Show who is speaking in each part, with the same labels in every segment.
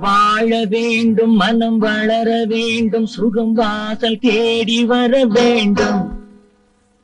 Speaker 1: வாழ வேண்டும் மனம் வளர வேண்டும் சுகம் வாசல் தேடி வர வேண்டும்.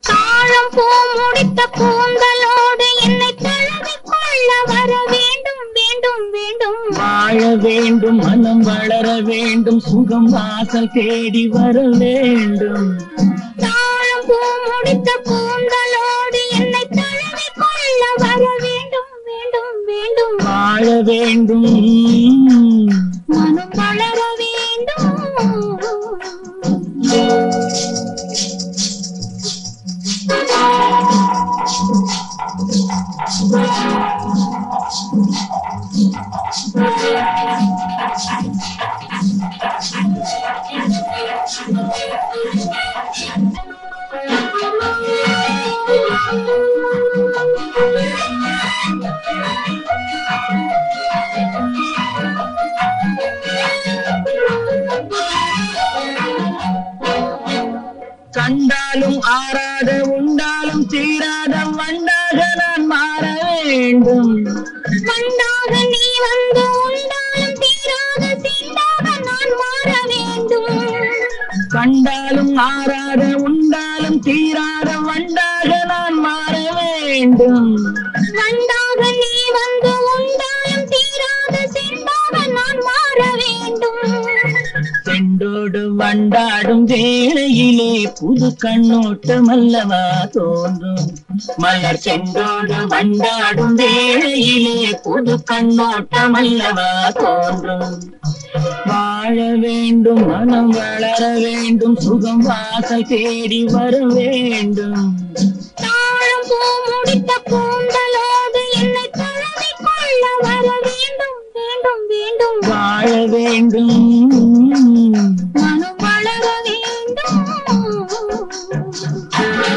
Speaker 2: தாழம் பூ முடித்த கூந்தலோடு என்னை தழுவிக் கொள்ள வர வேண்டும் வேண்டும் வேண்டும்.
Speaker 1: வாழ வேண்டும் மனம் வளர வேண்டும் சுகம் வாசல் தேடி வர வேண்டும். வாழ வேண்டும்
Speaker 2: மனம் வளர வேண்டும்
Speaker 1: கண்டாலும் ஆறாத உண்டாலும் தீராத வண்டாக நான் மாற வேண்டும்.
Speaker 2: மண்ணாக நீ வந்து உண்டாலும் தீராத சீண்டாக நான் மாற வேண்டும்.
Speaker 1: கண்டாலும் ஆறாத உண்டாலும் தீராத வண்டாக நான் மாற வேண்டும்.
Speaker 2: வண்டாக நீ
Speaker 1: செண்டோடு வண்டாடும் வேளையிலே புது கண்ணோட்டம் அல்லவா தோன்றும். மலர் செண்டோடு வண்டாடும் வேளையிலே புது கண்ணோட்டம் அல்லவா தோன்றும். வாழ வேண்டும் மனம் வளர வேண்டும் சுகம் வாசல் தேடி வர வேண்டும்.
Speaker 2: தாழம் பூ முடித்த கூந்தலோடு என்னை தழுவிக் கொள்ள வர வேண்டும் வேண்டும் வேண்டும்.
Speaker 1: வாழ வேண்டும்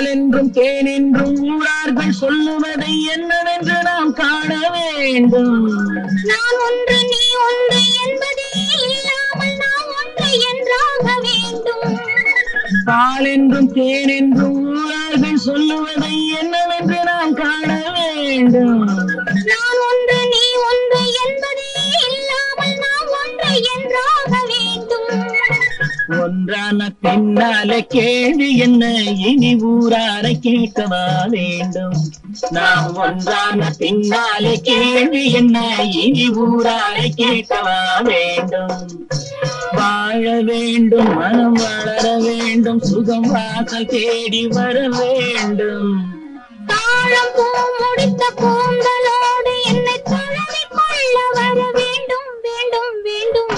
Speaker 1: பால் என்றும் தேன் என்றும் ஊரார்கள் சொல்லுவதை என்னவென்று நாம் காண வேண்டும்.
Speaker 2: நான் ஒன்று நீ ஒன்று என்பதே இல்லாமல் நாம் ஒன்று என்றாக வேண்டும்.
Speaker 1: பால் என்றும் தேன் என்றும் ஊரார்கள் சொல்லுவதை என்னவென்று நாம் காண வேண்டும். ஒன்றான பின்னால கேள்வி என்ன? இனி ஊரார கேட்கவா வேண்டும்? நாம் ஒன்றான பின்னாலே கேள்வி என்ன? இனி ஊரார கேட்கவா வேண்டும்? வாழ வேண்டும் மனம் வளர வேண்டும் சுகம் வாசல் தேடி வர வேண்டும்.
Speaker 2: தாழம் பூ முடித்த கூந்தலோடு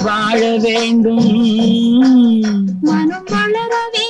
Speaker 1: வாழ வேண்டும்.
Speaker 2: மனம் வளர வேண்டும்